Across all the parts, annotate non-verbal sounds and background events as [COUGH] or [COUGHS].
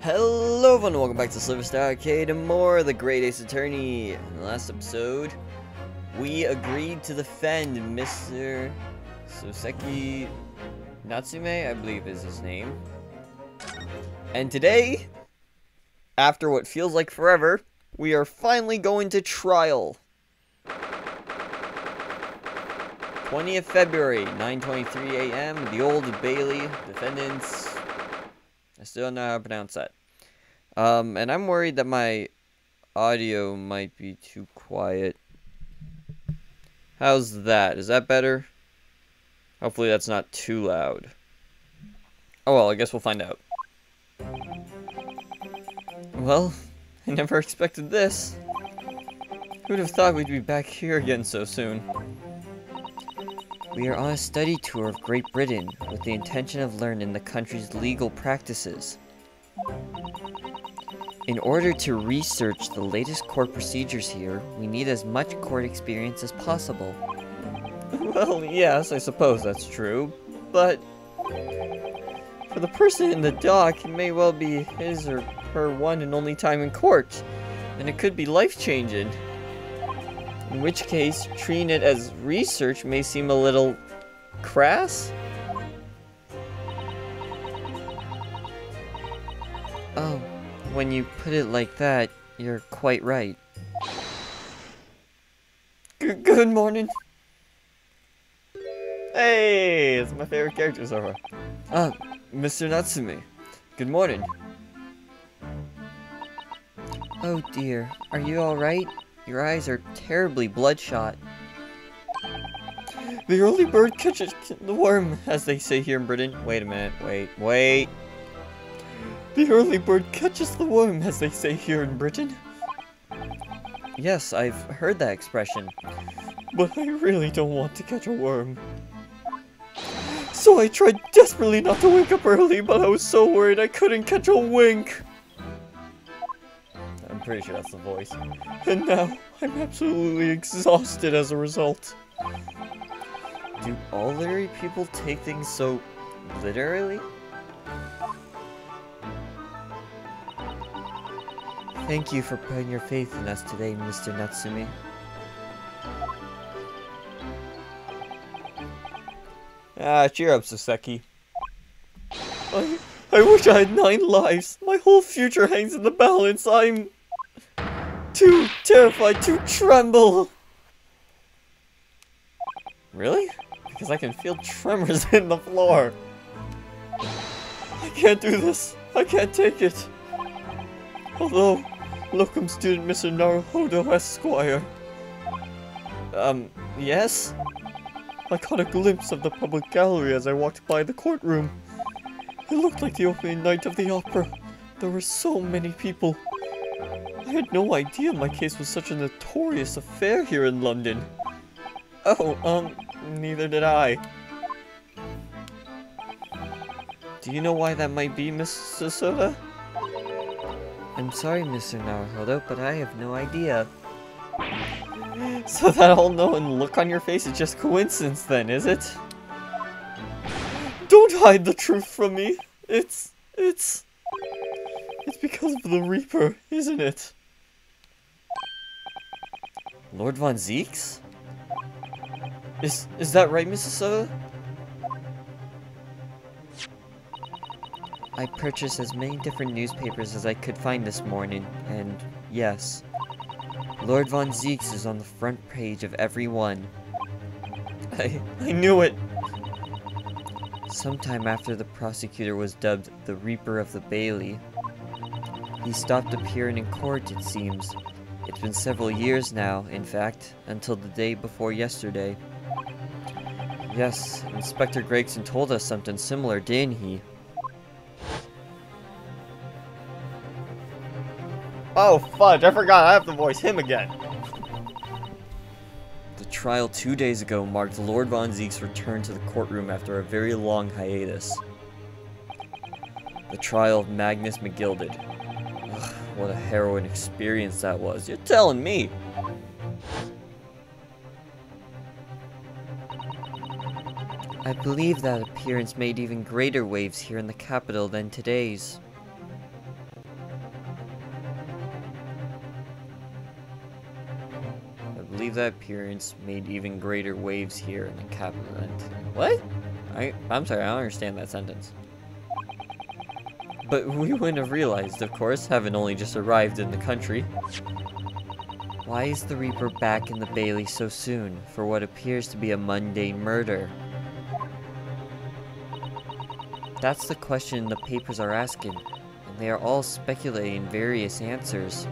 Hello everyone, welcome back to SliverStar Arcade and more The Great Ace Attorney. In the last episode, we agreed to defend Mr. Soseki Natsume, I believe is his name. And today, after what feels like forever, we are finally going to trial. 20th February, 9.23 a.m., the Old Bailey. Defendants I still don't know how to pronounce that. Um, and I'm worried that my audio might be too quiet. How's that? Is that better? Hopefully that's not too loud. Oh well, I guess we'll find out. Well, I never expected this. Who'd have thought we'd be back here again so soon? We are on a study tour of Great Britain with the intention of learning the country's legal practices. In order to research the latest court procedures here, we need as much court experience as possible. [LAUGHS] Well, yes, I suppose that's true, but for the person in the dock, it may well be his or her one and only time in court, and it could be life-changing. In which case, treating it as research may seem a little crass? Oh, when you put it like that, you're quite right. G good morning. Hey, it's my favorite character so far. Ah, Mr. Natsume. Good morning. Oh dear, are you alright? Your eyes are terribly bloodshot. The early bird catches the worm, as they say here in Britain. Wait a minute, wait, wait. The early bird catches the worm, as they say here in Britain. Yes, I've heard that expression. But I really don't want to catch a worm. So I tried desperately not to wake up early, but I was so worried I couldn't catch a wink. Pretty sure that's the voice. And now, I'm absolutely exhausted as a result. Do all literary people take things so literally? Thank you for putting your faith in us today, Mr. Natsume. Ah, cheer up, Soseki. I, I wish I had nine lives. My whole future hangs in the balance. I'm too terrified to tremble. Really? Because I can feel tremors [LAUGHS] in the floor. I can't do this. I can't take it. Although, locum student Mr. Naruhodo Esquire. Um, yes? I caught a glimpse of the public gallery as I walked by the courtroom. It looked like the opening night of the opera. There were so many people. I had no idea my case was such a notorious affair here in London. Oh, um, neither did I. Do you know why that might be, Miss Soda? I'm sorry, Mr. Naruhodo, but I have no idea. So that all-knowing look on your face is just coincidence then, is it? Don't hide the truth from me! It's... it's... It's because of the Reaper, isn't it? Lord Von Zieks? Is is that right, Mrs. Soda? I purchased as many different newspapers as I could find this morning, and yes, Lord Von Zieks is on the front page of every one. [LAUGHS] I, I knew it! Sometime after the prosecutor was dubbed the Reaper of the Bailey, he stopped appearing in court, it seems. It's been several years now, in fact, until the day before yesterday. Yes, Inspector Gregson told us something similar, didn't he? Oh, fudge, I forgot I have to voice him again. The trial two days ago marked Lord Von Zieks's return to the courtroom after a very long hiatus. The trial of Magnus McGilded. What a harrowing experience that was. You're telling me. I believe that appearance made even greater waves here in the capital than today's. I believe that appearance made even greater waves here in the capital than today. What? I, I'm sorry, I don't understand that sentence. But we wouldn't have realized, of course, having only just arrived in the country. Why is the Reaper back in the Bailey so soon for what appears to be a mundane murder? That's the question the papers are asking, and they are all speculating various answers.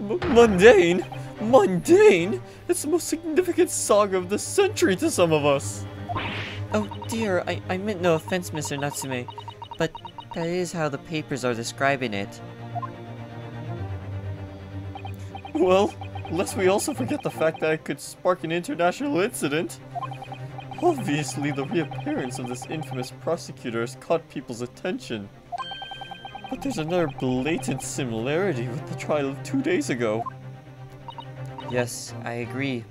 M mundane? Mundane? It's the most significant saga of the century to some of us! Oh dear, I, I meant no offense, Mr. Natsume, but that is how the papers are describing it. Well, lest we also forget the fact that it could spark an international incident. Obviously, the reappearance of this infamous prosecutor has caught people's attention. But there's another blatant similarity with the trial of two days ago. Yes, I agree.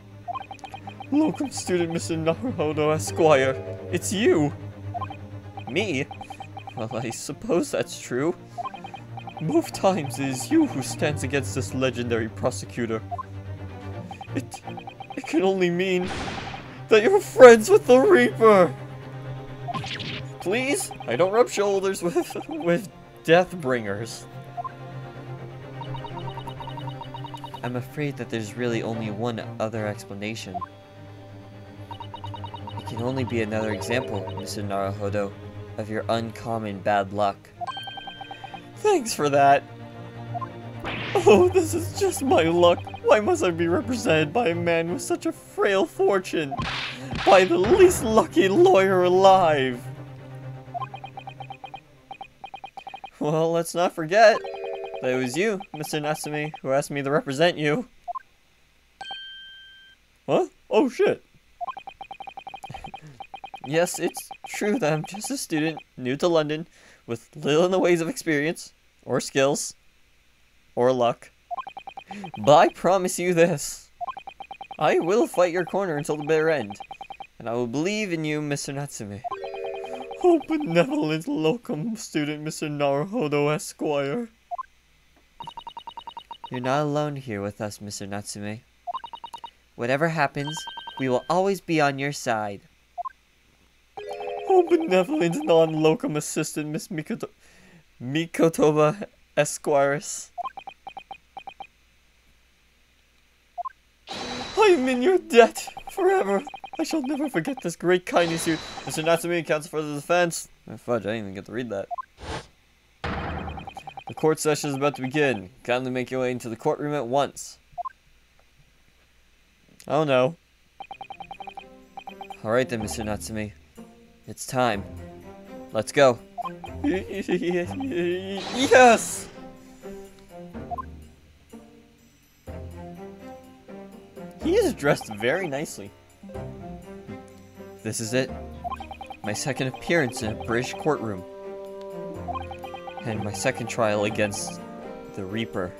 Locum student Mr. Naruhodo Esquire, it's you! Me? Well, I suppose that's true. Both times it is you who stands against this legendary prosecutor. It... it can only mean that you're friends with the Reaper! Please? I don't rub shoulders with... [LAUGHS] with Deathbringers. I'm afraid that there's really only one other explanation. It can only be another example, Mr. Naruhodo, of your uncommon bad luck. Thanks for that. Oh, this is just my luck. Why must I be represented by a man with such a frail fortune? By the least lucky lawyer alive. Well, let's not forget that it was you, Mr. Natsume, who asked me to represent you. What? Oh shit. Yes, it's true that I'm just a student, new to London, with little in the ways of experience, or skills, or luck. But I promise you this. I will fight your corner until the bitter end, and I will believe in you, Mr. Natsume. Oh, benevolent locum student, Mr. Naruhodo Esquire. You're not alone here with us, Mr. Natsume. Whatever happens, we will always be on your side. Benevolent non-locum assistant, Miss Mikoto Mikotoba Esquires. I am in your debt forever. I shall never forget this great kindness you, Mr. Natsume, counsel for the defense. Oh, fudge, I didn't even get to read that. The court session is about to begin. Kindly make your way into the courtroom at once. Oh no. Alright then, Mr. Natsume. It's time. Let's go. [LAUGHS] yes! He is dressed very nicely. This is it. My second appearance in a British courtroom. And my second trial against the Reaper.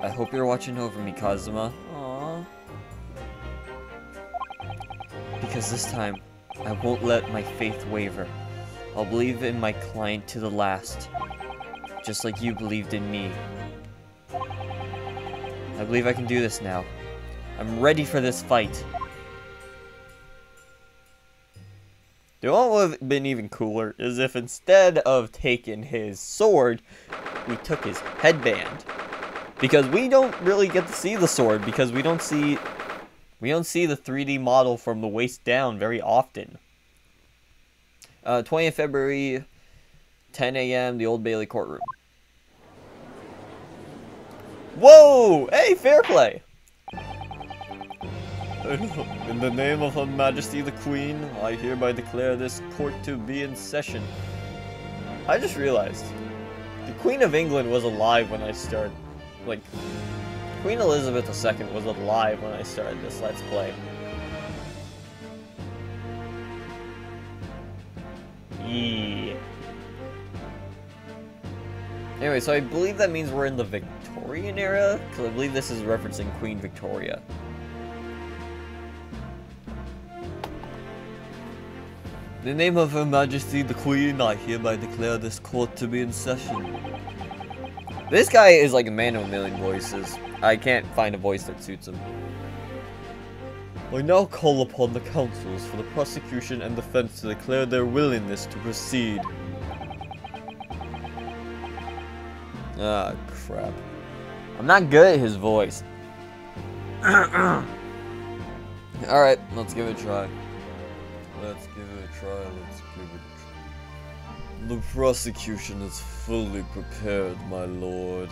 I hope you're watching over me, Kazuma. Because this time, I won't let my faith waver. I'll believe in my client to the last. Just like you believed in me. I believe I can do this now. I'm ready for this fight. You would have been even cooler is if instead of taking his sword, we took his headband. Because we don't really get to see the sword because we don't see we don't see the 3D model from the waist down very often. Uh, 20th February, 10 a.m., the Old Bailey courtroom. Whoa! Hey, fair play! [LAUGHS] In the name of Her Majesty the Queen, I hereby declare this court to be in session. I just realized, the Queen of England was alive when I started, like, Queen Elizabeth II was alive when I started this Let's Play. Yeah. Anyway, so I believe that means we're in the Victorian era, because I believe this is referencing Queen Victoria. In the name of Her Majesty the Queen, I hereby declare this court to be in session. This guy is like a man of a million voices. I can't find a voice that suits him. I now call upon the counsels for the prosecution and defense to declare their willingness to proceed. Ah, crap. I'm not good at his voice. [COUGHS] Alright, let's give it a try. Let's give it a try, let's give it a try. The prosecution is fully prepared, my lord.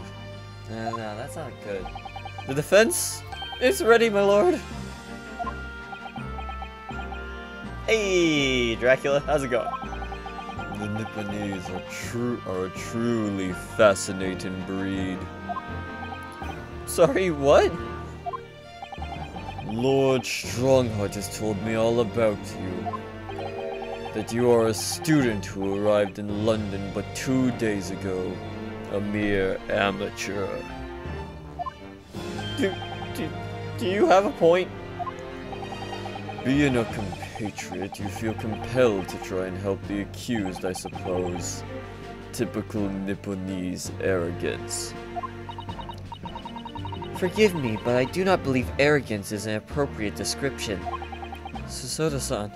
No, no, that's not good. The defense is ready, my lord. Hey, Dracula, how's it going? The Nipponese are true are a truly fascinating breed. Sorry, what? Lord Stronghart has told me all about you. That you are a student who arrived in London but two days ago. A mere amateur. Do, do, do you have a point? Being a compatriot, you feel compelled to try and help the accused, I suppose. Typical Nipponese arrogance. Forgive me, but I do not believe arrogance is an appropriate description. Susato-san.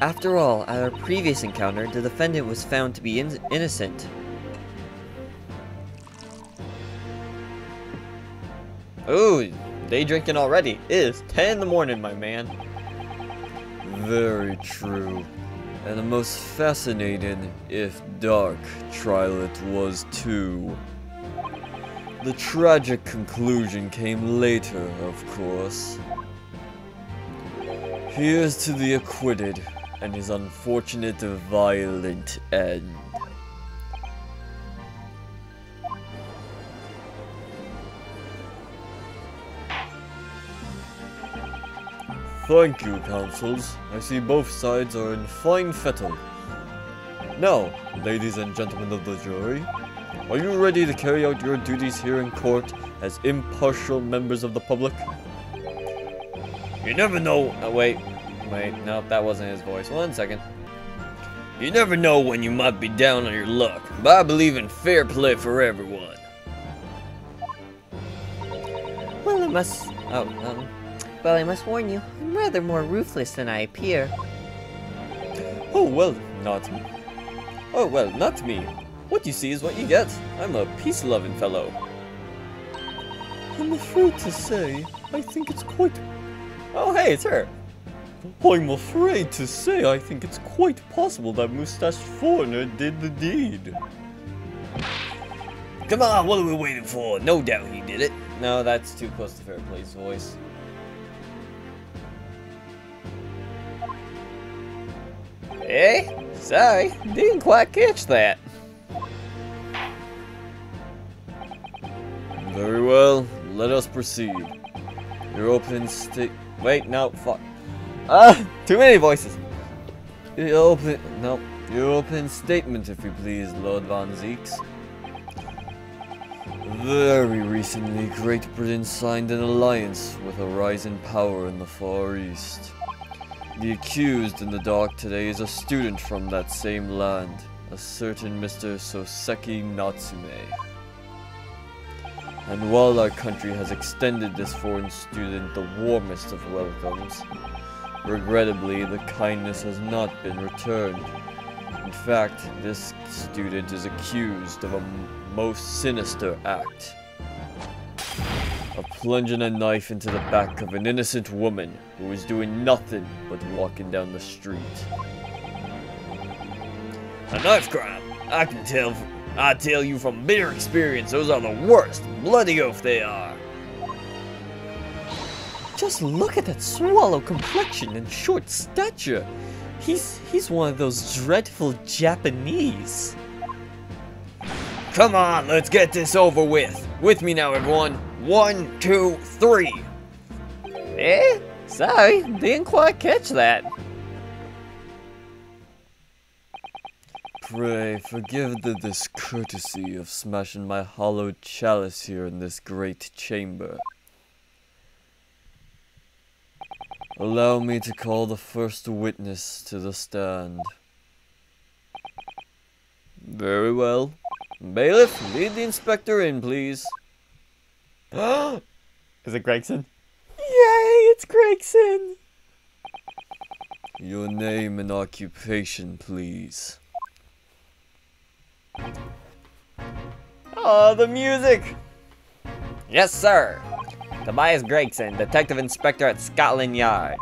After all, at our previous encounter, the defendant was found to be in innocent. Ooh, day drinking already. It is 10 in the morning, my man. Very true. And the most fascinating, if dark, trial it was too. The tragic conclusion came later, of course. Here's to the acquitted and his unfortunate violent end. Thank you, counsels. I see both sides are in fine fettle. Now, ladies and gentlemen of the jury, are you ready to carry out your duties here in court as impartial members of the public? You never know. Oh, wait. Wait, no, that wasn't his voice. One second. You never know when you might be down on your luck, but I believe in fair play for everyone. Well, I must... Oh, um... Well, I must warn you, I'm rather more ruthless than I appear. Oh, well, not me. Oh, well, not me. What you see is what you get. I'm a peace-loving fellow. I'm afraid to say, I think it's quite... Oh, hey, it's her. I'm afraid to say I think it's quite possible that Mustached Foreigner did the deed. Come on, what are we waiting for? No doubt he did it. No, that's too close to Fair Play's voice. Eh? Sorry, didn't quite catch that. Very well, let us proceed. Your open state. Wait, no, fuck. Ah, too many voices. Your open. No, your open statement, if you please, Lord Von Zieks. Very recently, Great Britain signed an alliance with a rising power in the Far East. The accused in the dock today is a student from that same land, a certain Mr. Soseki Natsume. And while our country has extended this foreign student the warmest of welcomes, regrettably the kindness has not been returned. In fact, this student is accused of a most sinister act. Of plunging a knife into the back of an innocent woman who was doing nothing but walking down the street. A knife crime? I can tell, I tell you from bitter experience, those are the worst, bloody oath they are. Just look at that swallow complexion and short stature. He's he's one of those dreadful Japanese. Come on, let's get this over with. With me now, everyone. One, two, three. Eh? Sorry, didn't quite catch that. Pray, forgive the discourtesy of smashing my hollow chalice here in this great chamber. Allow me to call the first witness to the stand. Very well. Bailiff, lead the inspector in, please. [GASPS] Is it Gregson? Yay, it's Gregson! Your name and occupation, please. Oh, the music! Yes, sir. Tobias Gregson, Detective Inspector at Scotland Yard.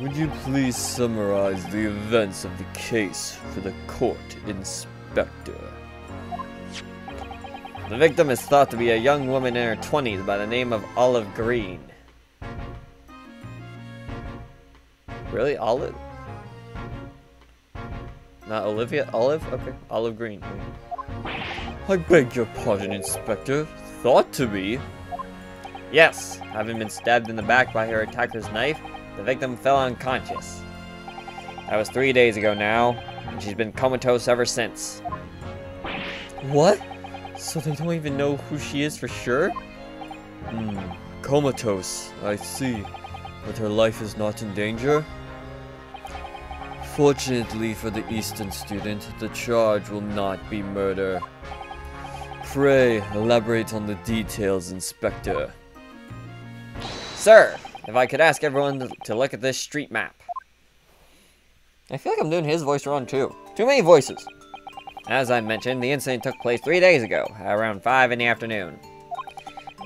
Would you please summarize the events of the case for the court, Inspector? The victim is thought to be a young woman in her 20s by the name of Olive Green. Really? Olive? Not Olivia? Olive? Okay. Olive Green. I beg your pardon, Inspector. Thought to be. Yes, having been stabbed in the back by her attacker's knife, the victim fell unconscious. That was three days ago now, and she's been comatose ever since. What? So they don't even know who she is for sure? Hmm, comatose, I see. But her life is not in danger? Fortunately for the Eastern student, the charge will not be murder. Pray, elaborate on the details, Inspector. Sir, if I could ask everyone to, look at this street map. I feel like I'm doing his voice wrong too. Too many voices. As I mentioned, the incident took place three days ago, around 5 in the afternoon.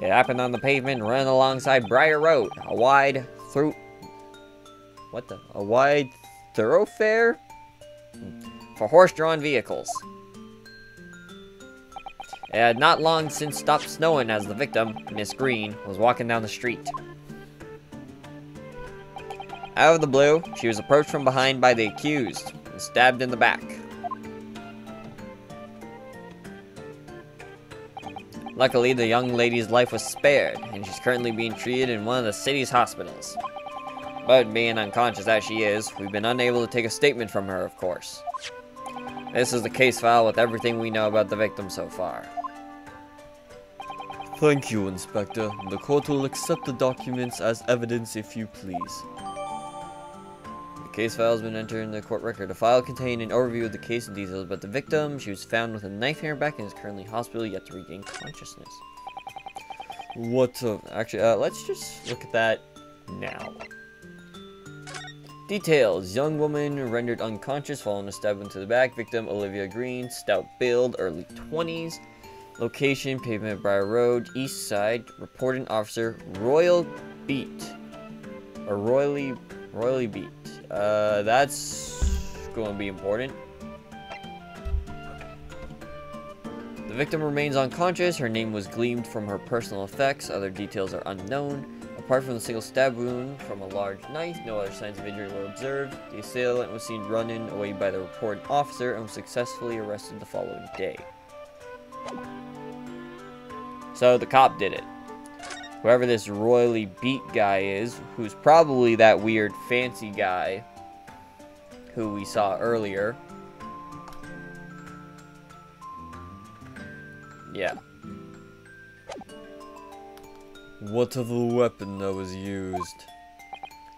It happened on the pavement running alongside Briar Road, a wide through... What the? A wide thoroughfare? For horse-drawn vehicles. It had not long since stopped snowing as the victim, Miss Green, was walking down the street. Out of the blue, she was approached from behind by the accused and stabbed in the back. Luckily, the young lady's life was spared, and she's currently being treated in one of the city's hospitals. But being unconscious as she is, we've been unable to take a statement from her, of course. This is the case file with everything we know about the victim so far. Thank you, Inspector. The court will accept the documents as evidence if you please. The case file has been entered in the court record. The file contained an overview of the case and details about the victim. She was found with a knife in her back and is currently hospital yet to regain consciousness. What, uh, Actually, uh, let's just look at that now. Details. Young woman rendered unconscious following a stab into the back. Victim, Olivia Green. Stout build, early 20s. Location, Pavement Briar Road, East Side. Reporting officer, Royal Beat. Or Royally, Royally Beat. Uh, that's going to be important. The victim remains unconscious. Her name was gleamed from her personal effects. Other details are unknown. Apart from the single stab wound from a large knife, no other signs of injury were observed. The assailant was seen running away by the reporting officer and was successfully arrested the following day. So the cop did it. Whoever this royally beat guy is, who's probably that weird fancy guy who we saw earlier. Yeah. What of the weapon that was used?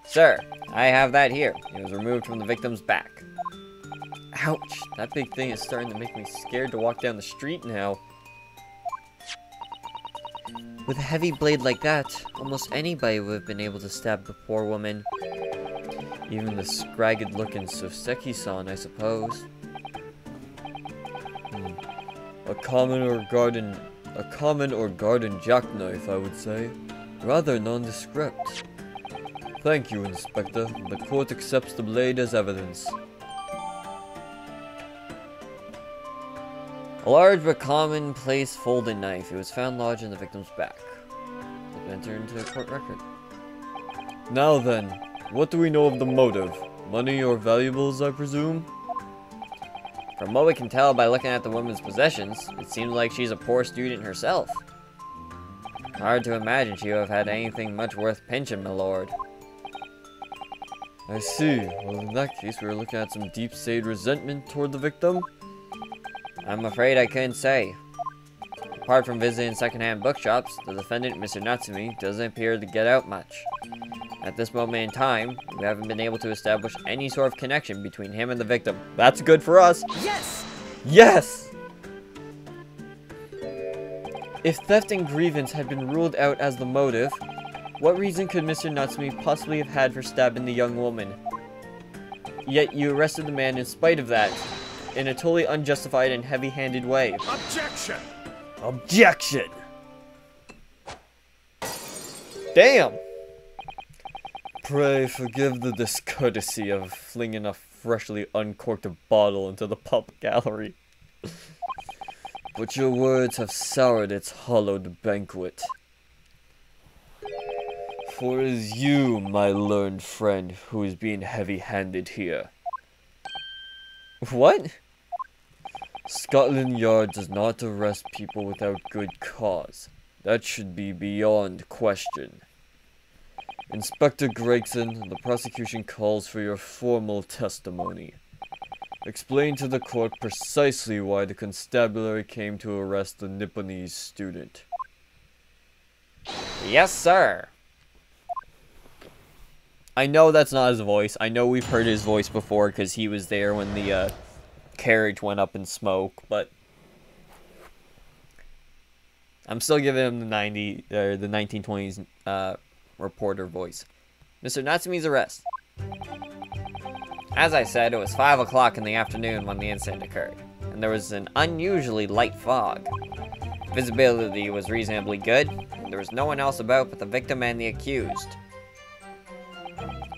Sir, I have that here. It was removed from the victim's back. Ouch, that big thing is starting to make me scared to walk down the street now. With a heavy blade like that, almost anybody would have been able to stab the poor woman. Even the scragged looking Soseki-san, I suppose. Hmm. A common or garden, a common or garden jackknife, I would say. Rather nondescript. Thank you, Inspector. The court accepts the blade as evidence. A large but commonplace folding knife. It was found lodged in the victim's back. It Entered into a court record. Now then, what do we know of the motive? Money or valuables, I presume? From what we can tell by looking at the woman's possessions, it seems like she's a poor student herself. Hard to imagine she would have had anything much worth pinching, my lord. I see. Well, in that case, we are looking at some deep-seated resentment toward the victim? I'm afraid I couldn't say. Apart from visiting secondhand bookshops, the defendant, Mr. Natsume, doesn't appear to get out much. At this moment in time, we haven't been able to establish any sort of connection between him and the victim. That's good for us. Yes! Yes! If theft and grievance had been ruled out as the motive, what reason could Mr. Natsume possibly have had for stabbing the young woman? Yet you arrested the man in spite of that, in a totally unjustified and heavy-handed way. Objection! Objection! Damn! Pray forgive the discourtesy of flinging a freshly uncorked bottle into the pub gallery. but your words have soured its hallowed banquet. For it is you, my learned friend, who is being heavy-handed here. What? Scotland Yard does not arrest people without good cause. That should be beyond question. Inspector Gregson, the prosecution calls for your formal testimony. Explain to the court precisely why the constabulary came to arrest the Nipponese student. Yes, sir. I know that's not his voice. I know we've heard his voice before because he was there when the uh, carriage went up in smoke, but I'm still giving him the 90 or the 1920s uh, reporter voice. Mr. Natsume's arrest. As I said, it was 5 o'clock in the afternoon when the incident occurred, and there was an unusually light fog. Visibility was reasonably good, and there was no one else about but the victim and the accused.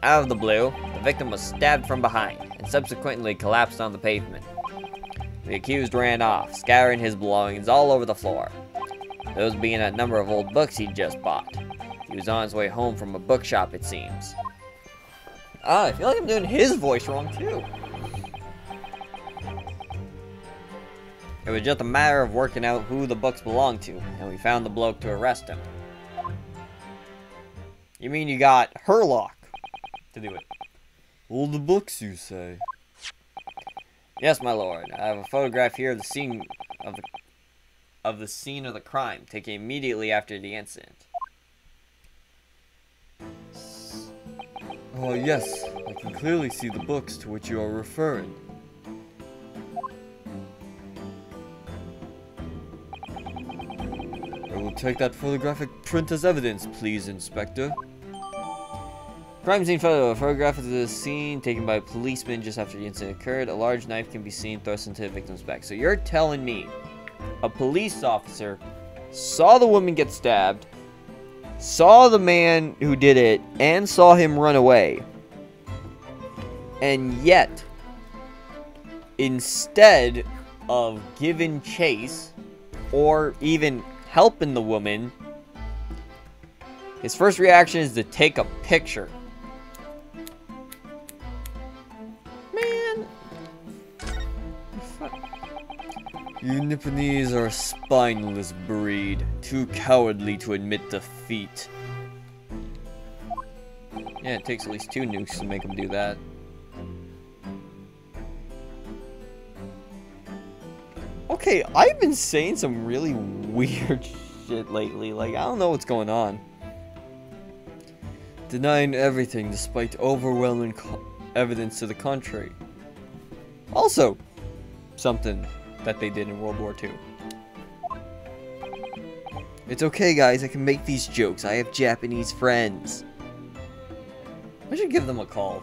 Out of the blue, the victim was stabbed from behind and subsequently collapsed on the pavement. The accused ran off, scattering his belongings all over the floor. Those being a number of old books he'd just bought. He was on his way home from a bookshop, it seems. Ah, I feel like I'm doing his voice wrong too. It was just a matter of working out who the books belonged to, and we found the bloke to arrest him. You mean you got Herlock to do it? All the books, you say? Yes, my lord. I have a photograph here of the scene of the of the scene of the crime, taken immediately after the incident. Oh, yes. I can clearly see the books to which you are referring. I will take that photographic print as evidence, please, Inspector. Crime scene photo. A photograph of the scene taken by a policeman just after the incident occurred. A large knife can be seen thrust into the victim's back. So you're telling me a police officer saw the woman get stabbed, saw the man who did it, and saw him run away. And yet, instead of giving chase or even helping the woman, his first reaction is to take a picture. You Nipponese are a spineless breed, too cowardly to admit defeat. yeah, it takes at least two nukes to make them do that. Okay, I've been saying some really [LAUGHS] weird shit lately. Like, I don't know what's going on. Denying everything despite overwhelming evidence to the contrary. Also, something that they did in World War II. It's okay, guys. I can make these jokes. I have Japanese friends. I should give them a call.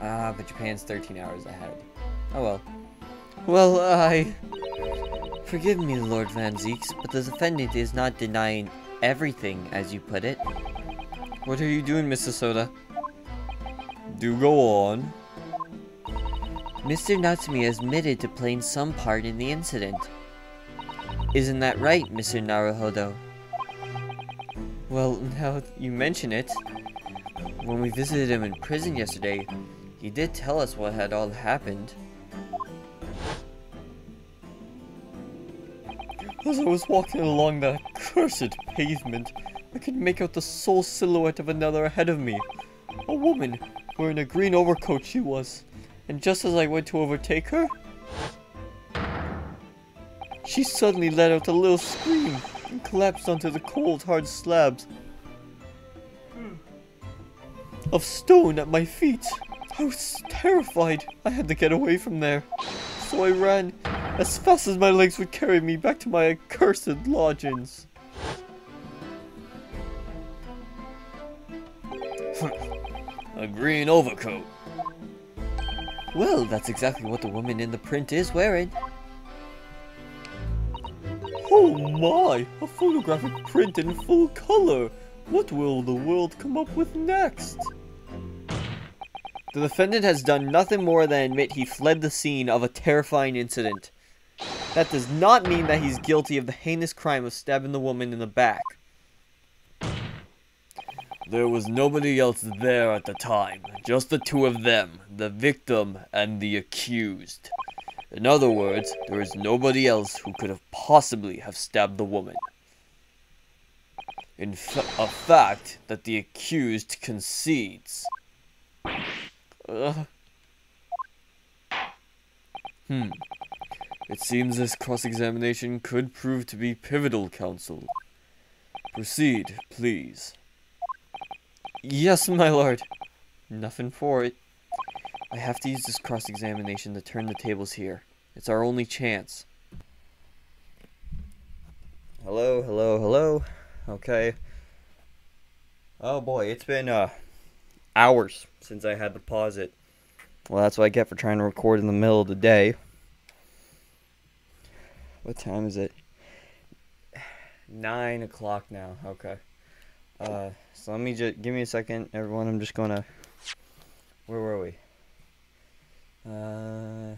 Ah, but Japan's 13 hours ahead. Oh well. Well, I... Forgive me, Lord Van Zieks, but the defendant is not denying everything, as you put it. What are you doing, Mr. Soda? Do go on. Mr. Natsume admitted to playing some part in the incident. Isn't that right, Mr. Naruhodo? Well, [LAUGHS] now you mention it, when we visited him in prison yesterday, he did tell us what had all happened. As I was walking along that cursed pavement, I could make out the sole silhouette of another ahead of me. A woman, wearing a green overcoat she was. And just as I went to overtake her, she suddenly let out a little scream and collapsed onto the cold, hard slabs of stone at my feet. I was terrified. I had to get away from there. So I ran as fast as my legs would carry me back to my accursed lodgings. [LAUGHS] A green overcoat. Well, that's exactly what the woman in the print is wearing. Oh my! A photographic print in full color! What will the world come up with next? The defendant has done nothing more than admit he fled the scene of a terrifying incident. That does not mean that he's guilty of the heinous crime of stabbing the woman in the back. There was nobody else there at the time, just the two of them, the victim and the accused. In other words, there is nobody else who could have possibly have stabbed the woman. In fa a fact that the accused concedes. Uh, Hmm. It seems this cross-examination could prove to be pivotal, counsel. Proceed, please. Yes, my lord. Nothing for it. I have to use this cross-examination to turn the tables here. It's our only chance. Hello, hello, hello. Okay. Oh boy, it's been uh hours since I had to pause it. Well, that's what I get for trying to record in the middle of the day. What time is it? [SIGHS] Nine o'clock now. Okay. Uh, so let me just give me a second, everyone. I'm just gonna. Where were we? Uh,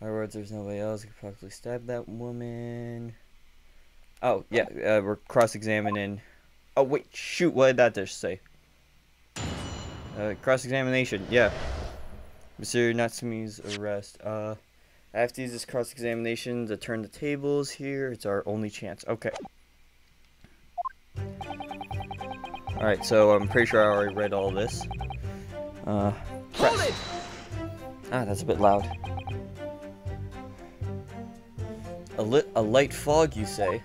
my words, there's nobody else who could possibly stab that woman. Oh yeah, uh, we're cross-examining. Oh wait, shoot! What did that just say? Uh, cross-examination. Yeah. Mr. Natsume's arrest. Uh, I have to use this cross-examination to turn the tables here. It's our only chance. Okay. Alright, so I'm pretty sure I already read all this. Uh, press. Ah, that's a bit loud. A, lit, a light fog, you say?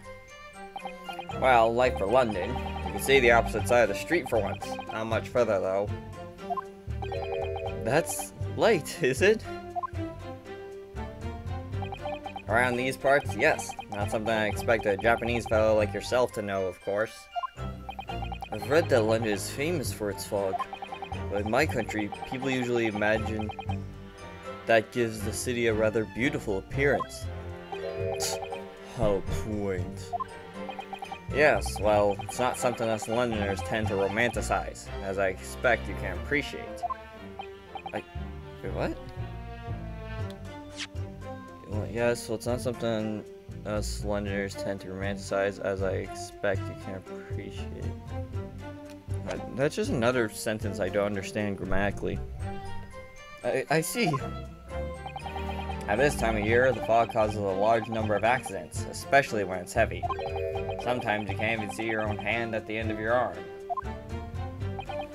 Well, light for London. You can see the opposite side of the street for once. Not much further, though. That's light, [LAUGHS] is it? Around these parts, yes. Not something I expect a Japanese fellow like yourself to know, of course. I've read that London is famous for its fog, but in my country, people usually imagine that gives the city a rather beautiful appearance. How quaint. Yes, well, it's not something us Londoners tend to romanticize, as I expect you can appreciate. I... What? Well, yes, well, it's not something us Londoners tend to romanticize, as I expect you can appreciate. That's just another sentence I don't understand grammatically. I, I see. At this time of year, the fog causes a large number of accidents, especially when it's heavy. Sometimes you can't even see your own hand at the end of your arm.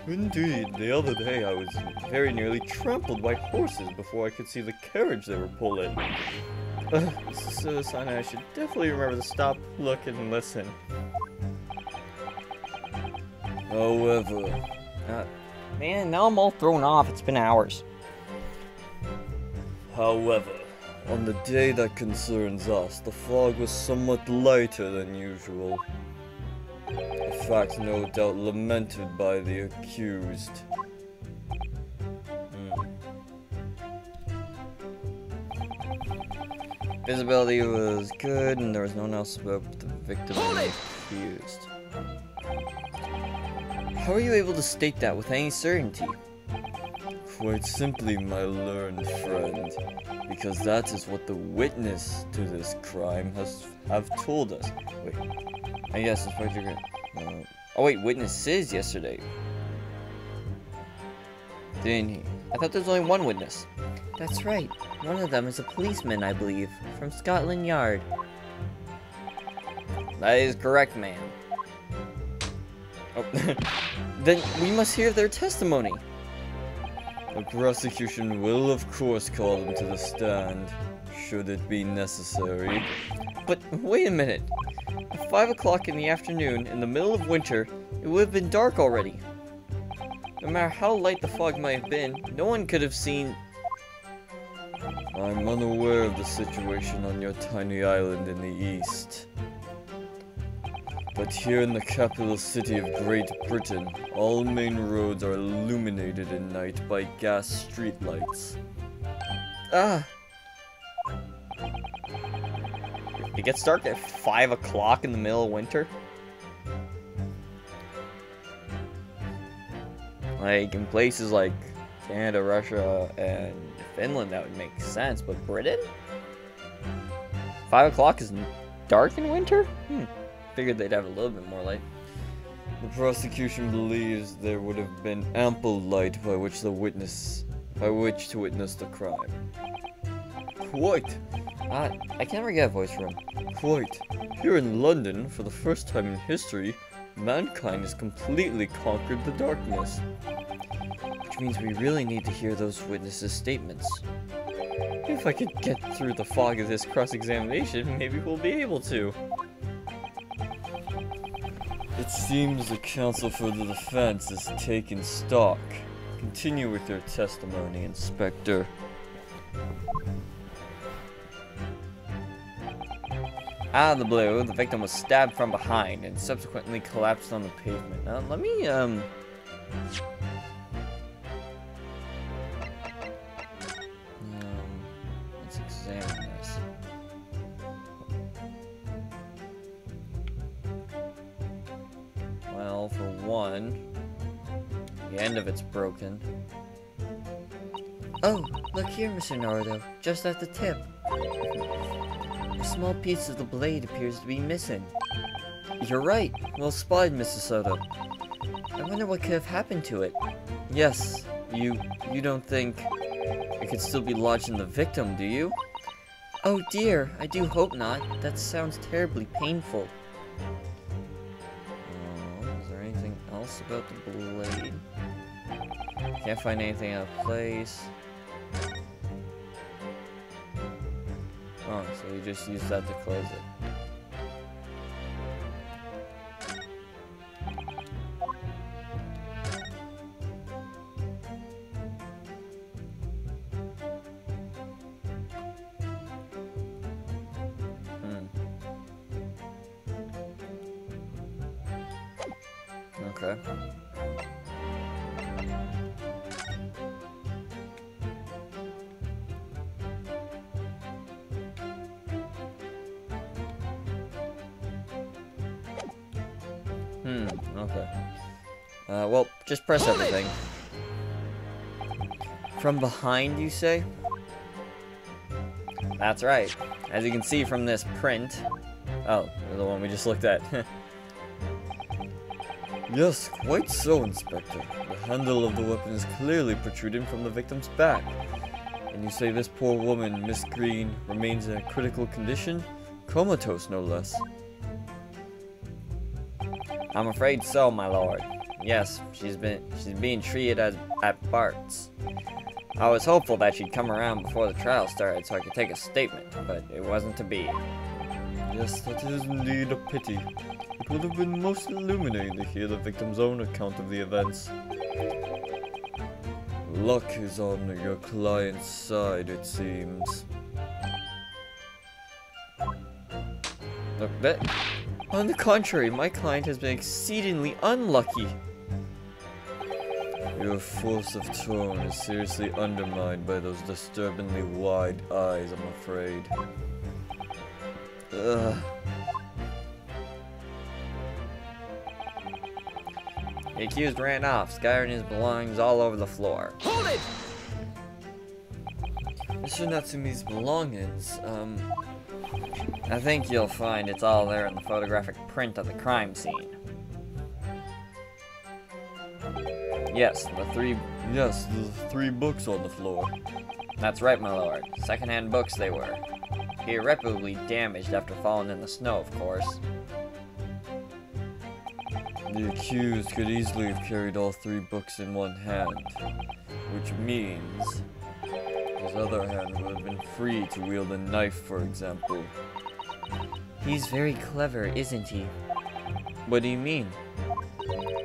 Indeed, the other day I was very nearly trampled by horses before I could see the carriage they were pulling. Uh, this is a sign I should definitely remember to stop, look, and listen. However... Uh, man, now I'm all thrown off. It's been hours. However, on the day that concerns us, the fog was somewhat lighter than usual. A fact no doubt lamented by the accused. Hmm. Visibility was good, and there was no one else but the victim and the accused. How are you able to state that with any certainty? Quite simply, my learned friend, because that is what the witness to this crime has have told us. Wait, I guess Inspector Grant. Uh, oh wait, witnesses yesterday. Didn't he? I thought there was only one witness. That's right. One of them is a policeman, I believe, from Scotland Yard. That is correct, ma'am. Oh, [LAUGHS] then we must hear their testimony. The prosecution will, of course, call them to the stand, should it be necessary. But wait a minute. At 5 o'clock in the afternoon, in the middle of winter, it would have been dark already. No matter how light the fog might have been, no one could have seen... I'm unaware of the situation on your tiny island in the east. But here in the capital city of Great Britain, all main roads are illuminated at night by gas streetlights. Ah! It gets dark at 5 o'clock in the middle of winter? Like, in places like Canada, Russia, and Finland, that would make sense, but Britain? 5 o'clock is dark in winter? Hmm. Figured they'd have a little bit more light. The prosecution believes there would have been ample light by which the witness by which to witness the crime. Quite, Uh, I can't get a voice from. quite. Here in London, for the first time in history, mankind has completely conquered the darkness. Which means we really need to hear those witnesses' statements. If I could get through the fog of this cross-examination, maybe we'll be able to. It seems the counsel for the defense has taken stock. Continue with your testimony, Inspector. Out of the blue, the victim was stabbed from behind and subsequently collapsed on the pavement. Now, let me, um... um, Let's examine Well, for one, the end of it's broken. Oh, look here, Mr. Naruto. Just at the tip. A small piece of the blade appears to be missing. You're right. Well spotted, Mrs. Soto. I wonder what could have happened to it. Yes, you you don't think it could still be lodged in the victim, do you? Oh dear, I do hope not. That sounds terribly painful. About the blade? Can't find anything out of place. Oh, so you just use that to close it. From behind, you say? That's right. As you can see from this print... Oh, the one we just looked at. [LAUGHS] Yes, quite so, Inspector. The handle of the weapon is clearly protruding from the victim's back. And you say this poor woman, Miss Green, remains in a critical condition? Comatose, no less. I'm afraid so, my lord. Yes, she's been she's being treated as at Bart's. I was hopeful that she'd come around before the trial started so I could take a statement, but it wasn't to be. Yes, that is indeed a pity. It would have been most illuminating to hear the victim's own account of the events. Luck is on your client's side, it seems. Look, that. On the contrary, my client has been exceedingly unlucky. Your force of tone is seriously undermined by those disturbingly wide eyes, I'm afraid. Ugh. The accused ran off, scattering his belongings all over the floor. Hold it! Mr. Natsume's belongings, um, I think you'll find it's all there in the photographic print of the crime scene. Yes, the three. yes, the three books on the floor. That's right, my lord. Secondhand books they were. Irreparably damaged after falling in the snow, of course. The accused could easily have carried all three books in one hand, which means his other hand would have been free to wield a knife, for example. He's very clever, isn't he? What do you mean?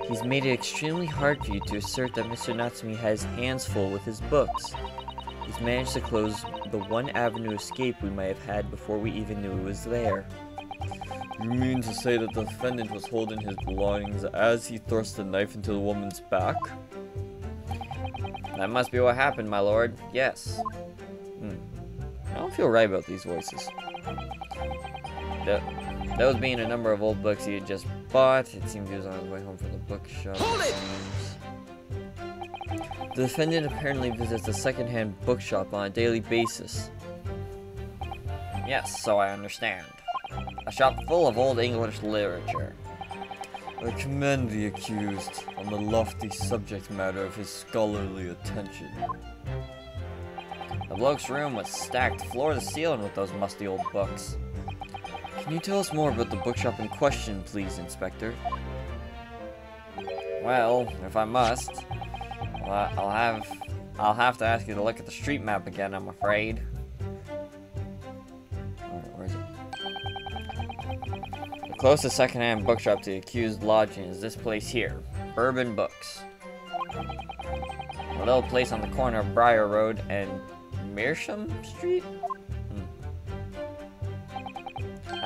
He's made it extremely hard for you to assert that Mr. Natsume has hands full with his books. He's managed to close the one avenue escape we might have had before we even knew it was there. You mean to say that the defendant was holding his belongings as he thrust the knife into the woman's back? That must be what happened, my lord. Yes. Hmm. I don't feel right about these voices. That, that was being a number of old books he had just bought, it seemed he was on his way home from the bookshop. Hold it! The defendant apparently visits a secondhand bookshop on a daily basis. Yes, so I understand. A shop full of old English literature. I commend the accused on the lofty subject matter of his scholarly attention. The bloke's room was stacked floor to ceiling with those musty old books. Can you tell us more about the bookshop in question, please, Inspector? Well, if I must, well, I'll have I'll have to ask you to look at the street map again, I'm afraid. Oh, where is it? The closest secondhand bookshop to the accused lodging is this place here, Bourbon Books. A little place on the corner of Briar Road and Meersham Street?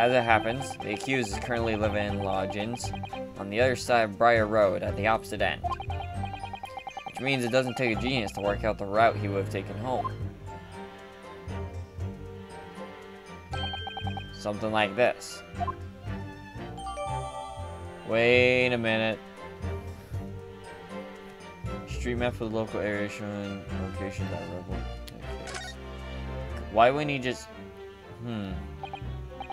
As it happens, the accused is currently living in lodgings on the other side of Briar Road at the opposite end. Which means it doesn't take a genius to work out the route he would have taken home. Something like this. Wait a minute. Street map for the local area showing locations at Rebel. Why wouldn't he just... Hmm.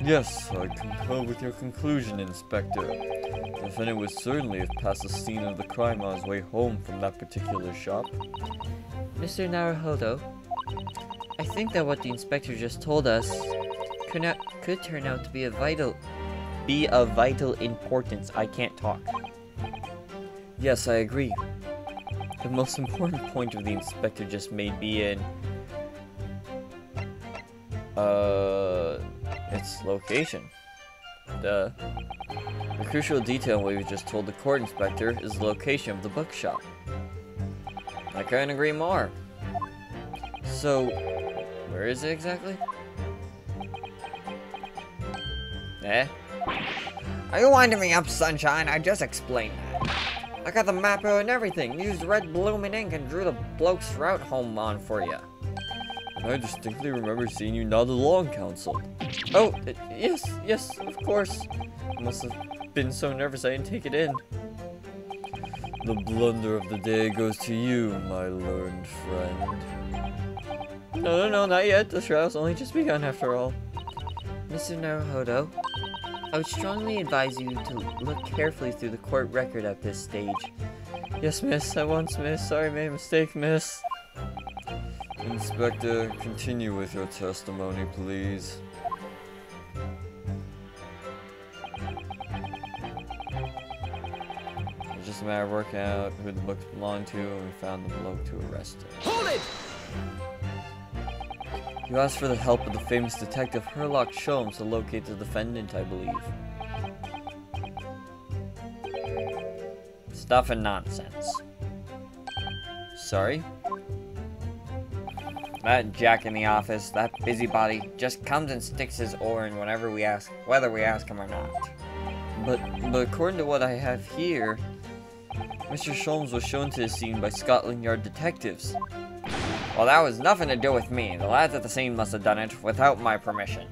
Yes, I concur with your conclusion, Inspector. The defendant would certainly have passed the scene of the crime on his way home from that particular shop. Mr. Naruhodo, I think that what the inspector just told us could, not, could turn out to be a vital be of vital importance. I can't talk. Yes, I agree. The most important point of the inspector just made be in uh its location. Duh. The crucial detail we just told the court inspector is the location of the bookshop. I couldn't agree more. So, where is it exactly? Eh? Are you winding me up, Sunshine? I just explained that. I got the map and everything. Used red blooming ink and drew the bloke's route home on for you. I distinctly remember seeing you nod along, Counsel. Oh, yes, yes, of course. I must have been so nervous I didn't take it in. The blunder of the day goes to you, my learned friend. No, no, no, not yet. The trial's only just begun after all. Mr. Naruhodo, I would strongly advise you to look carefully through the court record at this stage. Yes, miss, I once miss. Sorry, made a mistake, miss. Inspector, continue with your testimony, please. It's just a matter of working out who the books belong to, and we found the bloke to arrest him. Hold it! You asked for the help of the famous detective Herlock Sholmes to locate the defendant, I believe. Stuff and nonsense. Sorry? That Jack in the office, that busybody, just comes and sticks his oar in whenever we ask, whether we ask him or not. But, but according to what I have here, Mr. Sholmes was shown to the scene by Scotland Yard detectives. Well, that was nothing to do with me. The lads at the scene must have done it without my permission.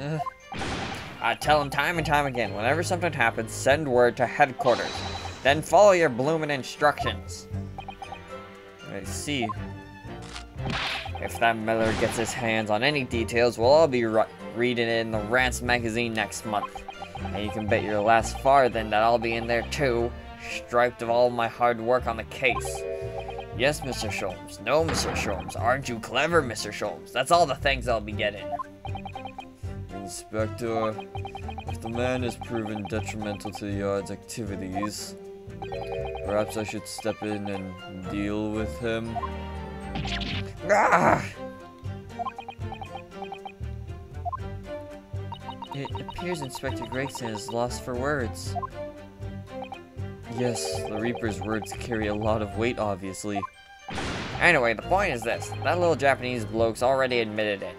Uh, I tell them time and time again, whenever something happens, send word to headquarters. Then follow your bloomin' instructions. I see. If that Miller gets his hands on any details, we'll all be reading it in the Rants magazine next month. And you can bet your last farthing that I'll be in there too, striped of all my hard work on the case. Yes, Mr. Sholmes. No, Mr. Sholmes. Aren't you clever, Mr. Sholmes? That's all the things I'll be getting. Inspector, if the man is proven detrimental to the yard's activities, perhaps I should step in and deal with him. Ah! It appears Inspector Gregson is lost for words. Yes, the Reaper's words carry a lot of weight, obviously. Anyway, the point is this. That little Japanese bloke's already admitted it.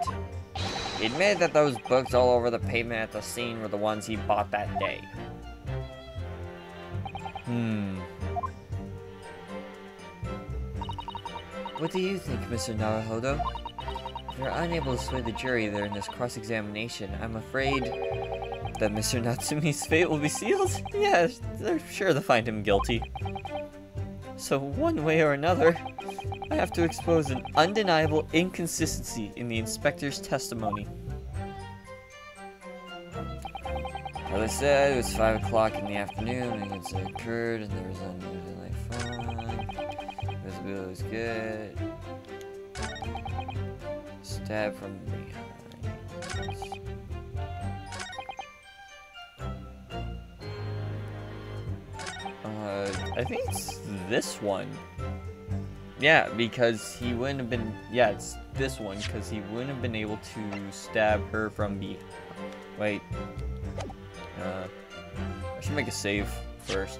He admitted that those books all over the pavement at the scene were the ones he bought that day. Hmm. What do you think, Mr. Naruhodo? If you're unable to sway the jury in this cross-examination, I'm afraid That Mr. Natsume's [LAUGHS] fate will be sealed? Yeah, they're sure to find him guilty. So one way or another, I have to expose an undeniable inconsistency in the inspector's testimony. As I said, it was 5 o'clock in the afternoon when it occurred, and there was fun. Was good. Stab from behind. Uh, I think it's this one. Yeah, because he wouldn't have been. Yeah, it's this one because he wouldn't have been able to stab her from the. Wait. Uh, I should make a save first.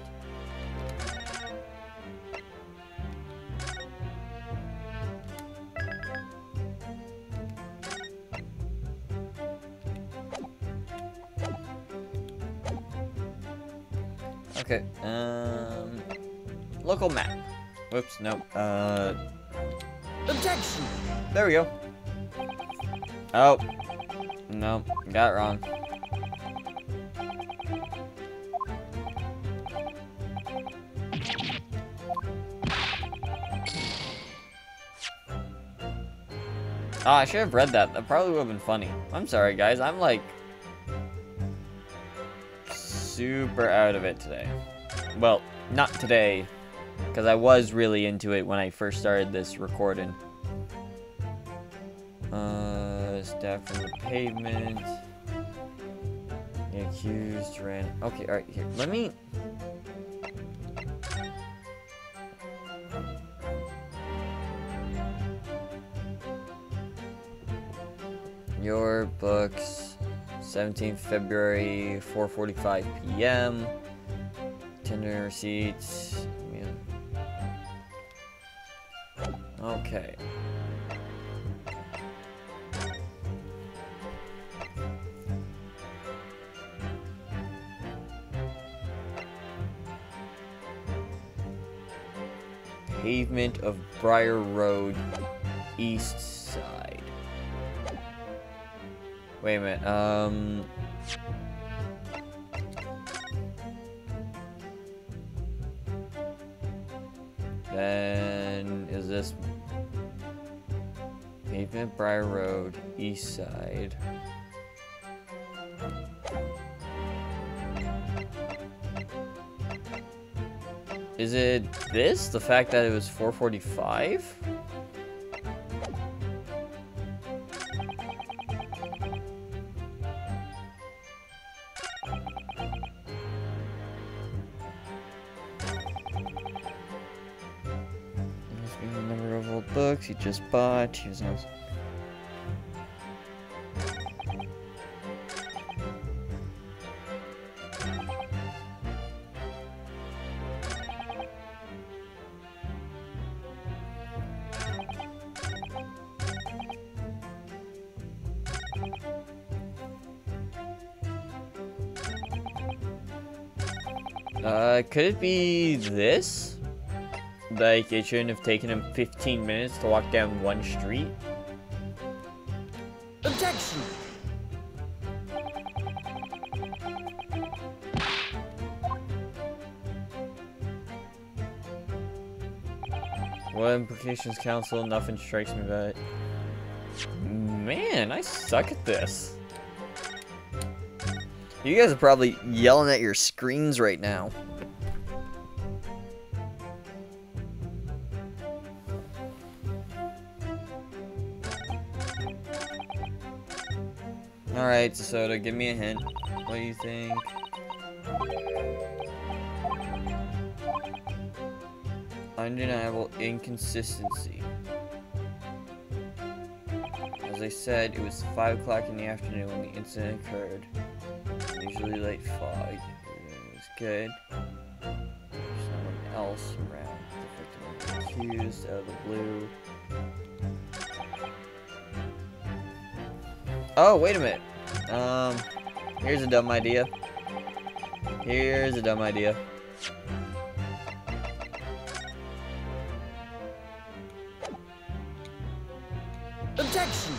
Okay. Um, local map. Whoops. Nope. Uh. Objection! There we go. Oh. No, got wrong. Oh, I should have read that. That probably would have been funny. I'm sorry, guys. I'm like super out of it today. Well, not today, because I was really into it when I first started this recording. Uh, staff from the pavement. The accused ran. Okay, alright, here. Let me. Your books, 17th February, 4:45 p.m. Tender receipts. Okay. Pavement of Briar Road, east Wait a minute, um... Then, is this... Pavement Briar Road, east side. Is it this? The fact that it was 445? Just bought. He was always- Uh, could it be this? Like, it shouldn't have taken him 15 minutes to walk down one street? Objection! What implications counsel? Nothing strikes me about it. Man, I suck at this. You guys are probably yelling at your screens right now. Soda, give me a hint. What do you think? Undeniable inconsistency. As I said, it was 5 o'clock in the afternoon when the incident occurred. Usually light fog. It was good. Someone else around. The victim the accused out of the blue. Oh, wait a minute. Um, here's a dumb idea. Here's a dumb idea. Objection!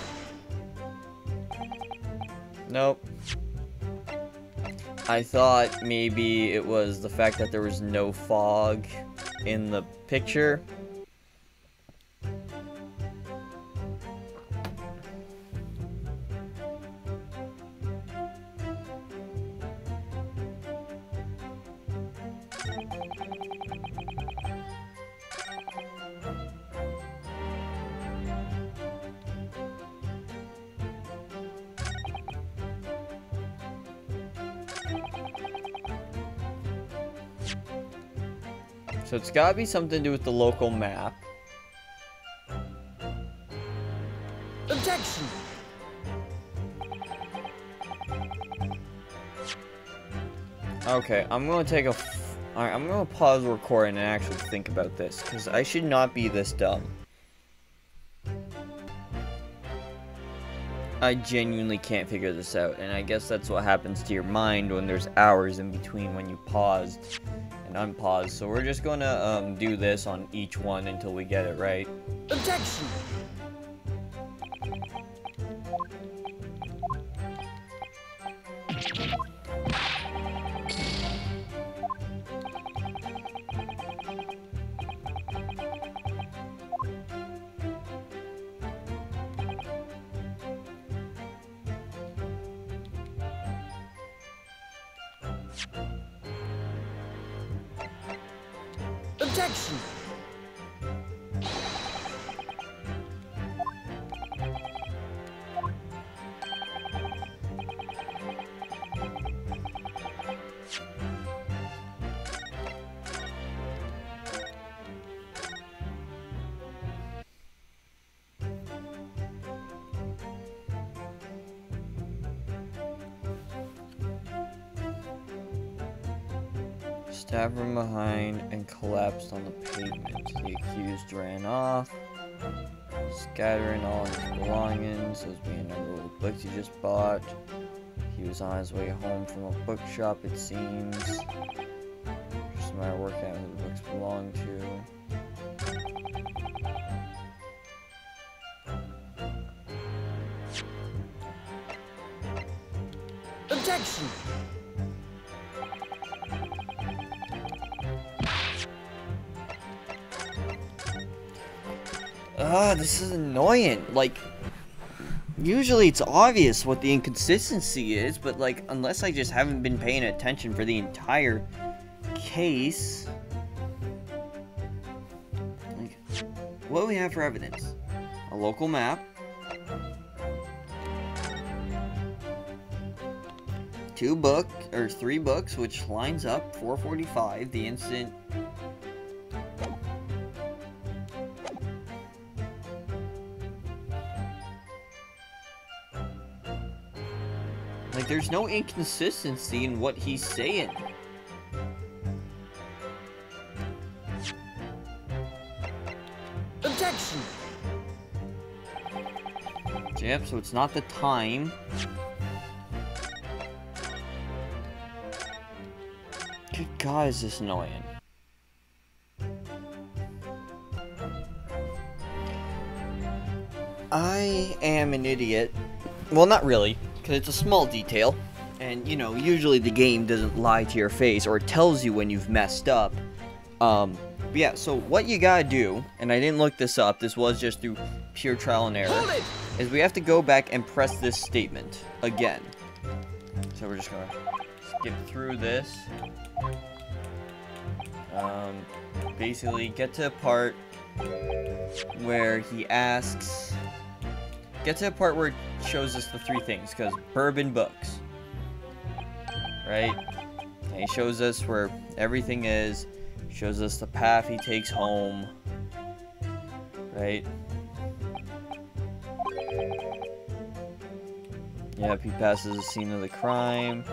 Nope. I thought maybe it was the fact that there was no fog in the picture. So it's gotta be something to do with the local map. Objection! Okay, I'm gonna take a. Alright, I'm gonna pause recording and actually think about this, because I should not be this dumb. I genuinely can't figure this out, and I guess that's what happens to your mind when there's hours in between when you paused and unpaused. So we're just gonna um, do this on each one until we get it right. Objection! Collapsed on the pavement. The accused ran off, scattering all his belongings. Those being of the books he just bought. He was on his way home from a bookshop, it seems. Just a matter of working out who the books belong to. Objection! Ah, this is annoying. Like, usually it's obvious what the inconsistency is, but like, unless I just haven't been paying attention for the entire case. Like, what do we have for evidence? A local map. Two book or three books, which lines up 445, the instant there's no inconsistency in what he's saying. Objection! Yep, so it's not the time. Good God, is this annoying. I am an idiot. Well, not really, because it's a small detail. And, you know, usually the game doesn't lie to your face or tells you when you've messed up. Um, but yeah, so what you gotta do, and I didn't look this up, this was just through pure trial and error, is we have to go back and press this statement again. So we're just gonna skip through this. Um, basically get to a part where he asks, get to a part where it shows us the three things, because bourbon books, right? And he shows us where everything is, shows us the path he takes home, right? Yep, he passes the scene of the crime.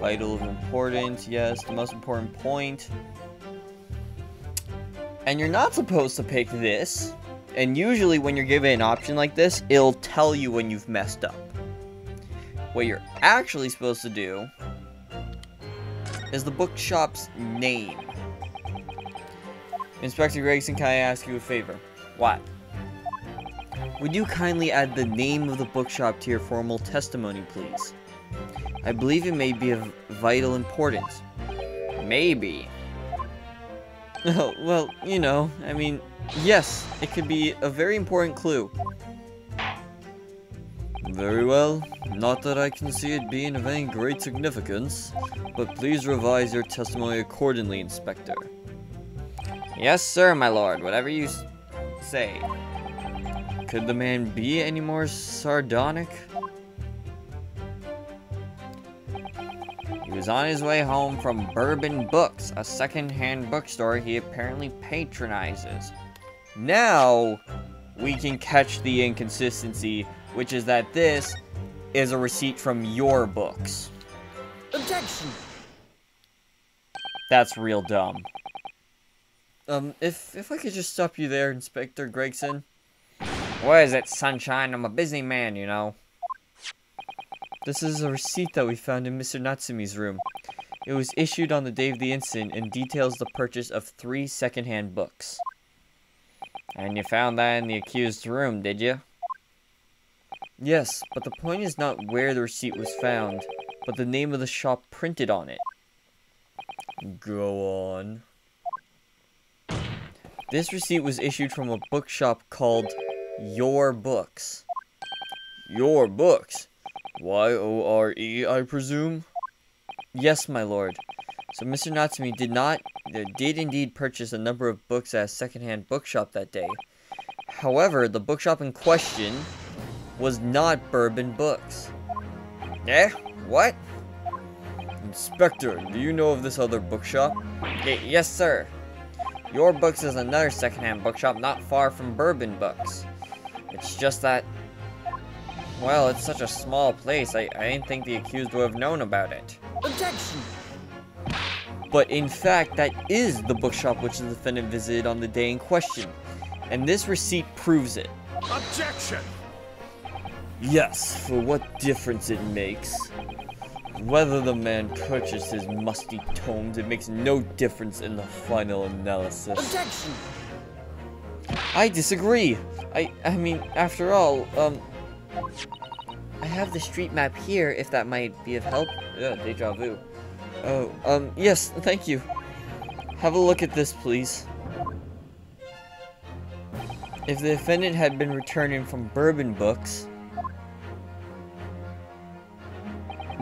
Vital of importance, yes. The most important point. And you're not supposed to pick this. And usually when you're given an option like this, it'll tell you when you've messed up. What you're actually supposed to do is the bookshop's name. Inspector Gregson, can I ask you a favor? What? Would you kindly add the name of the bookshop to your formal testimony, please? I believe it may be of vital importance. Maybe. [LAUGHS] Well, you know, I mean, yes, it could be a very important clue. Very well. Not that I can see it being of any great significance, but please revise your testimony accordingly, Inspector. Yes, sir, my lord. Whatever you say. Could the man be any more sardonic? He was on his way home from Bourbon Books, a second-hand bookstore he apparently patronizes. Now, we can catch the inconsistency, which is that this is a receipt from Yore Books. Objection! That's real dumb. Um, if if I could just stop you there, Inspector Gregson. What is it, Sunshine? I'm a busy man, you know. This is a receipt that we found in Mr. Natsume's room. It was issued on the day of the incident and details the purchase of three second-hand books. And you found that in the accused's room, did you? Yes, but the point is not where the receipt was found, but the name of the shop printed on it. Go on. This receipt was issued from a bookshop called Yore Books. Yore Books? Y-O-R-E, I presume? Yes, my lord. So Mr. Natsume did not, did indeed purchase a number of books at a secondhand bookshop that day. However, the bookshop in question was not Bourbon Books. Eh? What? Inspector, do you know of this other bookshop? Y yes, sir. Yore Books is another secondhand bookshop not far from Bourbon Books. It's just that, well, it's such a small place, I, I didn't think the accused would have known about it. Objection! But in fact, that is the bookshop which the defendant visited on the day in question. And this receipt proves it. Objection! Yes, for what difference it makes. Whether the man purchased his musty tomes, it makes no difference in the final analysis. Objection! I disagree. I I mean, after all, um I have the street map here if that might be of help. Yeah, deja vu. Oh, um yes, thank you. Have a look at this, please. If the defendant had been returning from Bourbon Books,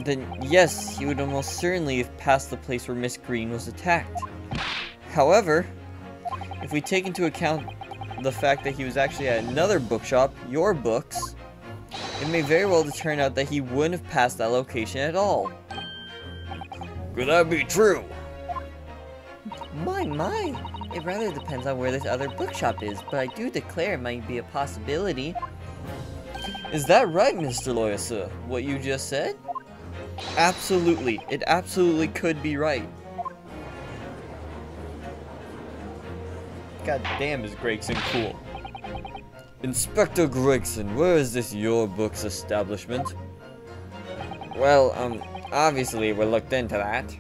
then yes, he would almost certainly have passed the place where Miss Green was attacked. However, if we take into account the fact that he was actually at another bookshop, Yore Books, it may very well turn out that he wouldn't have passed that location at all. Could that be true? My, my. It rather depends on where this other bookshop is, but I do declare it might be a possibility. Is that right, Mr. Lawyer, sir? What you just said? Absolutely. It absolutely could be right. God damn, is Gregson cool. Inspector Gregson, where is this Yore Books establishment? Well, um, obviously we looked into that.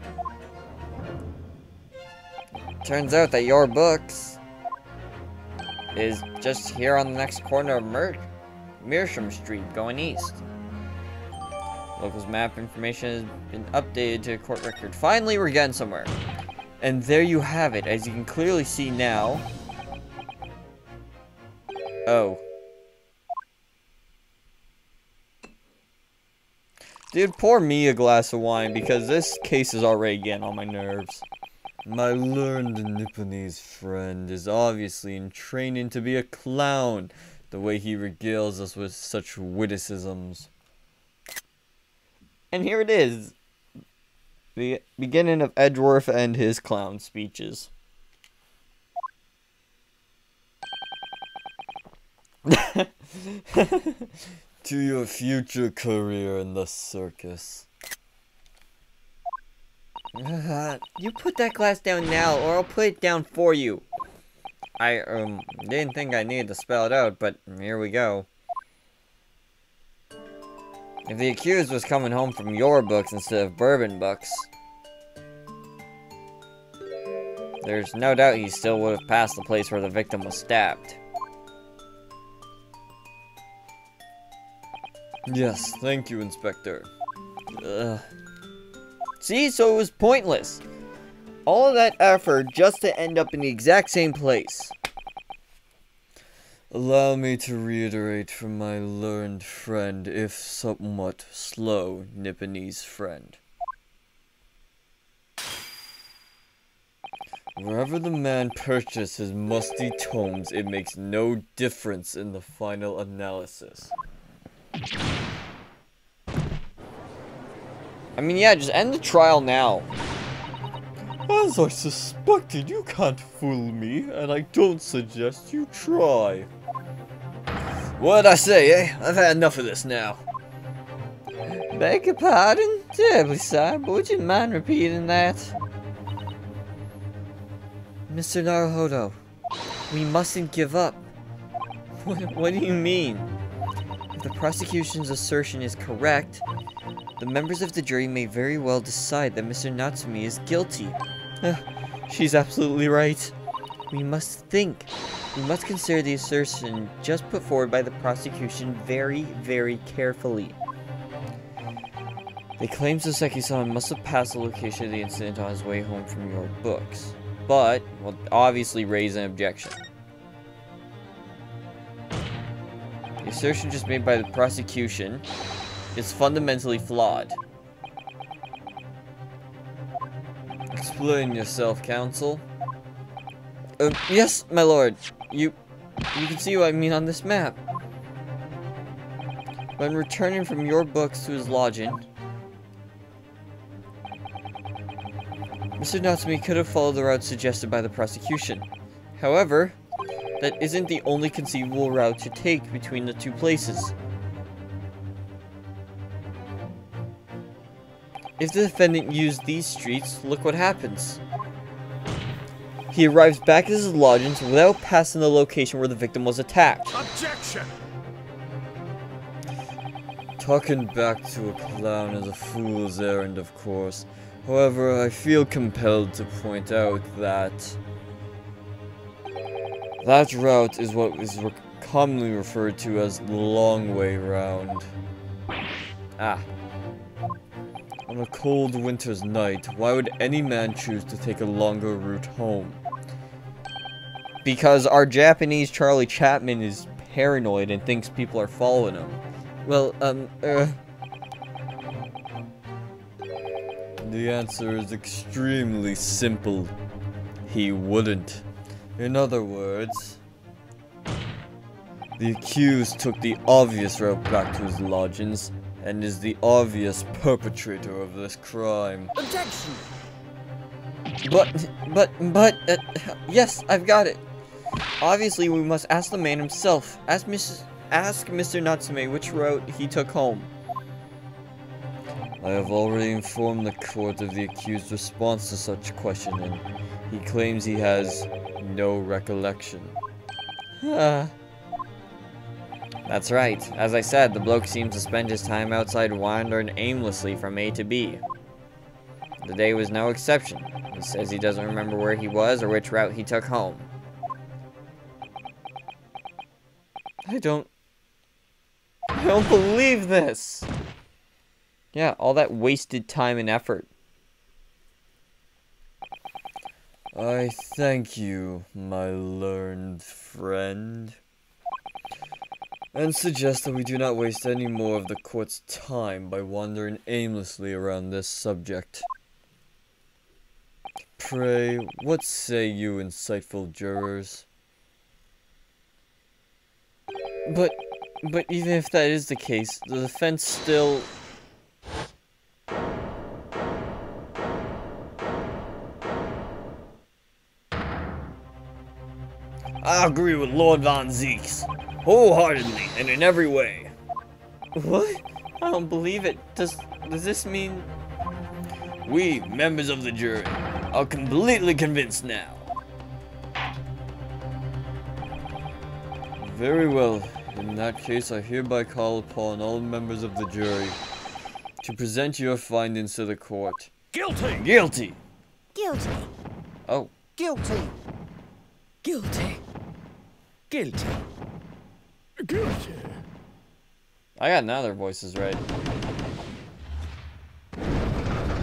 Turns out that Yore Books is just here on the next corner of Mer Meersham Street, going east. Locals map information has been updated to court record. Finally, we're getting somewhere. And there you have it. As you can clearly see now. Oh. Dude, pour me a glass of wine because this case is already getting on my nerves. My learned Nipponese friend is obviously in training to be a clown, the way he regales us with such witticisms. And here it is. The beginning of Edgeworth and his clown speeches. [LAUGHS] to your future career in the circus. [LAUGHS] you put that glass down now, or I'll put it down for you. I um didn't think I needed to spell it out, but here we go. If the accused was coming home from Yore Books instead of bourbon books, there's no doubt he still would have passed the place where the victim was stabbed. Yes, thank you, Inspector. Ugh. See, so it was pointless. All of that effort just to end up in the exact same place. Allow me to reiterate from my learned friend, if somewhat slow, Nipponese friend. Wherever the man purchased his musty tomes, it makes no difference in the final analysis. I mean, yeah, just end the trial now. As I suspected, you can't fool me, and I don't suggest you try. What'd I say, eh? I've had enough of this now. Beg your pardon? Terribly sorry, but would you mind repeating that? Mr. Naruhodo, we mustn't give up. [LAUGHS] What, what do you mean? If the prosecution's assertion is correct, the members of the jury may very well decide that Mr. Natsume is guilty. She's absolutely right. We must think. We must consider the assertion just put forward by the prosecution very, very carefully. They claim Soseki-san must have passed the location of the incident on his way home from Yore Books, but will obviously raise an objection. The assertion just made by the prosecution is fundamentally flawed. Explain yourself, counsel. Uh, yes, my lord. You, you can see what I mean on this map. When returning from Yore Books to his lodging, Mr. Natsume could have followed the route suggested by the prosecution. However, that isn't the only conceivable route to take between the two places. If the defendant used these streets, look what happens. He arrives back at his lodgings without passing the location where the victim was attacked. Objection! Talking back to a clown is a fool's errand, of course. However, I feel compelled to point out that that route is what is re commonly referred to as the long way round. Ah. On a cold winter's night, why would any man choose to take a longer route home? Because our Japanese Charlie Chapman is paranoid and thinks people are following him. Well, um, uh... The answer is extremely simple. He wouldn't. In other words, the accused took the obvious route back to his lodgings and is the obvious perpetrator of this crime. Objection! But, but, but, uh, yes, I've got it. Obviously, we must ask the man himself. Ask Mrs. Ask Mr. Natsume which route he took home. I have already informed the court of the accused's response to such questioning. He claims he has no recollection. Ah. [SIGHS] That's right. As I said, the bloke seems to spend his time outside wandering aimlessly from A to B. The day was no exception. He says he doesn't remember where he was or which route he took home. I don't... I don't believe this! Yeah, all that wasted time and effort. I thank you, my learned friend. And suggest that we do not waste any more of the court's time by wandering aimlessly around this subject. Pray, what say you insightful jurors? But, but even if that is the case, the defense still... I agree with Lord Van Zieks, wholeheartedly and in every way. What? I don't believe it. Does, does this mean... We, members of the jury, are completely convinced now. Very well. In that case, I hereby call upon all members of the jury to present your findings to the court. Guilty! Guilty! Guilty. Oh, Guilty. Guilty. Guilty. Guilty. I got none of their voices right.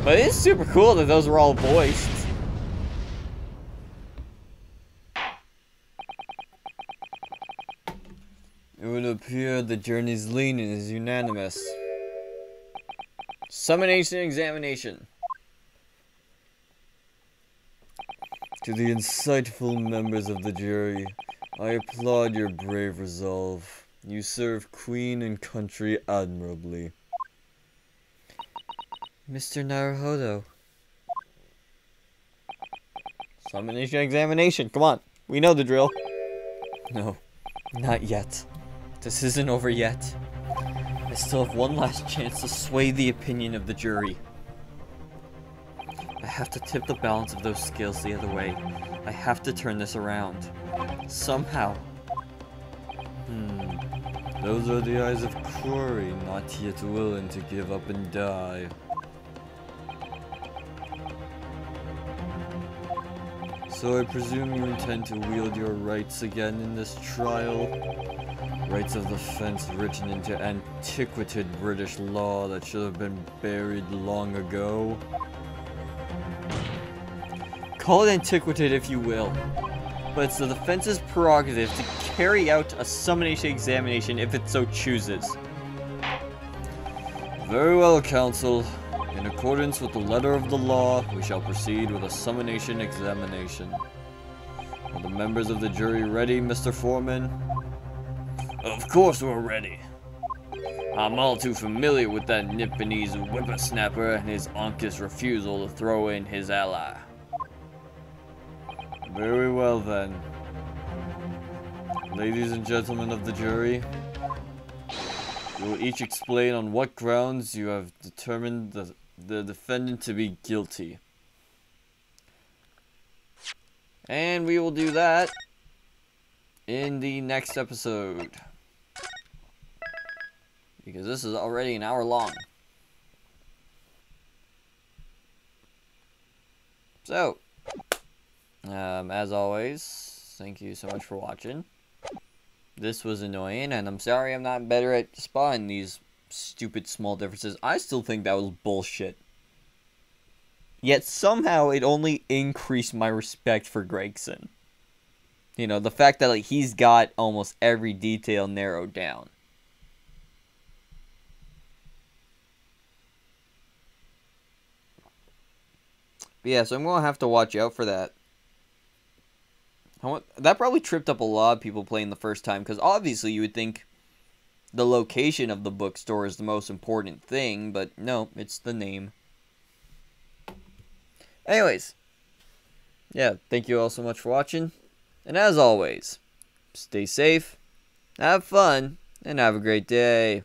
But it is super cool that those were all voiced. It would appear the journey's leaning is unanimous. Summation examination. To the insightful members of the jury, I applaud your brave resolve. You serve Queen and country admirably. Mr. Naruhodo, Summation examination, come on. We know the drill. No, not yet. This isn't over yet. I still have one last chance to sway the opinion of the jury. I have to tip the balance of those scales the other way. I have to turn this around. Somehow. Hmm. Those are the eyes of Cory, not yet willing to give up and die. So I presume you intend to wield your rights again in this trial? Rights of the fence written into antiquated British law that should have been buried long ago? Call it antiquated if you will, but it's the defense's prerogative to carry out a summation examination if it so chooses. Very well, counsel. In accordance with the letter of the law, we shall proceed with a summation examination. Are the members of the jury ready, Mr. Foreman? Of course we're ready. I'm all too familiar with that Nipponese whippersnapper and his uncas refusal to throw in his ally. Very well then. Ladies and gentlemen of the jury, you will each explain on what grounds you have determined the, the defendant to be guilty. And we will do that in the next episode. Because this is already an hour long. So, um, as always, thank you so much for watching. This was annoying, and I'm sorry I'm not better at spotting these stupid small differences. I still think that was bullshit. Yet somehow it only increased my respect for Gregson. You know, the fact that like he's got almost every detail narrowed down. But yeah, so I'm gonna have to watch out for that. That probably tripped up a lot of people playing the first time because obviously you would think the location of the bookstore is the most important thing, but no, it's the name. Anyways, yeah, thank you all so much for watching. And as always, stay safe, have fun, and have a great day.